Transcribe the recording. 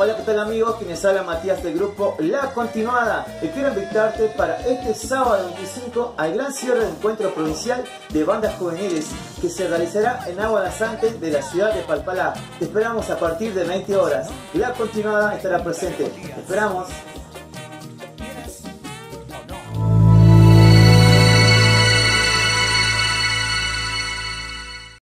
Hola, ¿qué tal amigos? Quienes habla Matías del grupo La Continuada. Y quiero invitarte para este sábado 25 al gran cierre de encuentro provincial de bandas juveniles que se realizará en Agua Lanzante de la ciudad de Palpalá. Te esperamos a partir de 20 horas. La Continuada estará presente. Te esperamos.